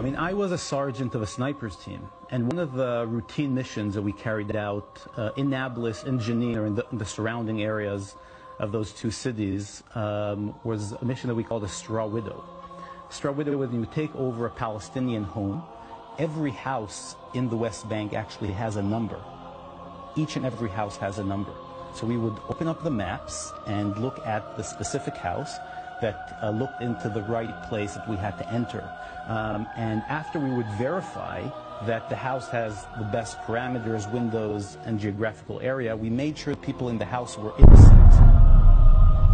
mean, I was a sergeant of a snipers team, and one of the routine missions that we carried out uh, in Nablus, in Jenin, or in the, in the, surrounding areas of those two cities um, was a mission that we called a Straw Widow. Straw Widow, when you take over a Palestinian home, every house in the West Bank actually has a number. Each and every house has a number. So we would open up the maps and look at the specific house that uh, looked into the right place that we had to enter. Um, and after we would verify that the house has the best parameters, windows, and geographical area, we made sure people in the house were innocent.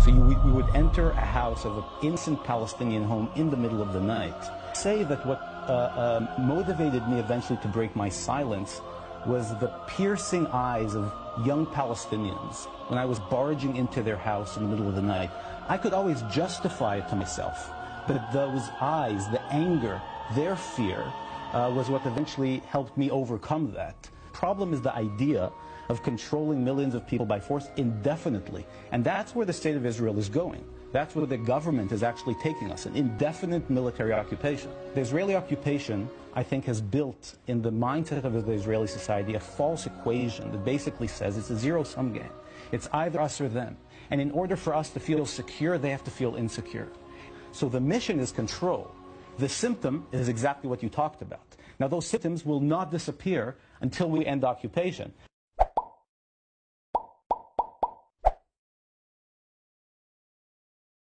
So you, we, we, would enter a house of an innocent Palestinian home in the middle of the night. Say that what uh, uh, motivated me eventually to break my silence was the piercing eyes of young Palestinians when I was barging into their house in the middle of the night. I could always justify it to myself, but those eyes, the anger, their fear, uh, was what eventually helped me overcome that. The problem is the idea of controlling millions of people by force indefinitely. And that's where the state of Israel is going. That's where the government is actually taking us, an indefinite military occupation. The Israeli occupation, I think, has built in the mindset of the Israeli society a false equation that basically says it's a zero-sum game. It's either us or them. And in order for us to feel secure, they have to feel insecure. So the mission is control. The symptom is exactly what you talked about. Now, those symptoms will not disappear until we end occupation.